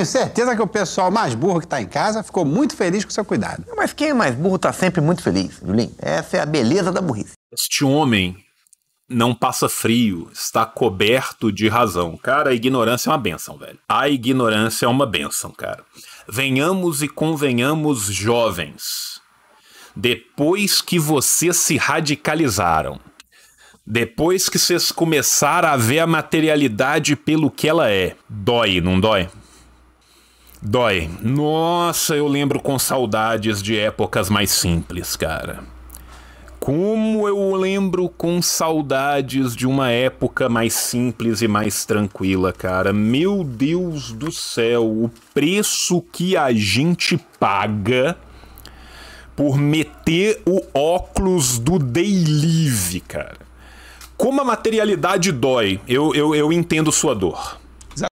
tenho certeza que o pessoal mais burro que está em casa ficou muito feliz com o seu cuidado. Mas quem é mais burro está sempre muito feliz, Julinho. Essa é a beleza da burrice. Este homem não passa frio, está coberto de razão. Cara, a ignorância é uma benção, velho. A ignorância é uma benção, cara. Venhamos e convenhamos, jovens. Depois que vocês se radicalizaram, depois que vocês começaram a ver a materialidade pelo que ela é, dói, não dói? Dói. Nossa, eu lembro com saudades de épocas mais simples, cara. Como eu lembro com saudades de uma época mais simples e mais tranquila, cara. Meu Deus do céu, o preço que a gente paga por meter o óculos do Day cara. Como a materialidade dói, eu, eu, eu entendo sua dor.